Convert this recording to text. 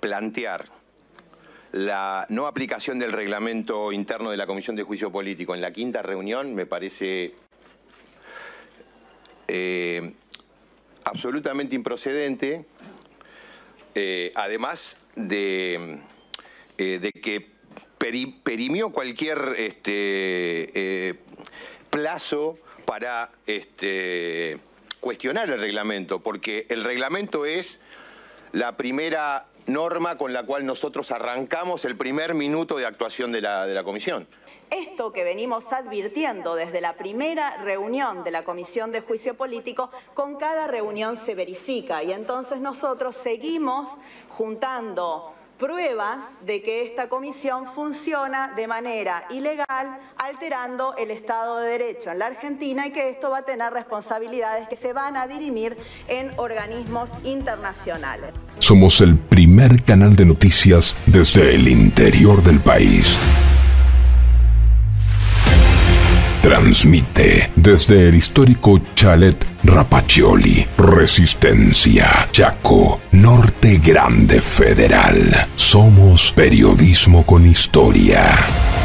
plantear la no aplicación del reglamento interno de la Comisión de Juicio Político en la quinta reunión me parece eh, absolutamente improcedente, eh, además de, eh, de que perimió cualquier este, plazo para este, cuestionar el reglamento, porque el reglamento es la primera norma con la cual nosotros arrancamos el primer minuto de actuación de la, de la comisión. Esto que venimos advirtiendo desde la primera reunión de la Comisión de Juicio Político, con cada reunión se verifica y entonces nosotros seguimos juntando pruebas de que esta comisión funciona de manera ilegal, alterando el Estado de Derecho en la Argentina y que esto va a tener responsabilidades que se van a dirimir en organismos internacionales. Somos el primer canal de noticias desde el interior del país. Transmite desde el histórico chalet Rapaccioli, Resistencia, Chaco, Norte Grande Federal. Somos periodismo con historia.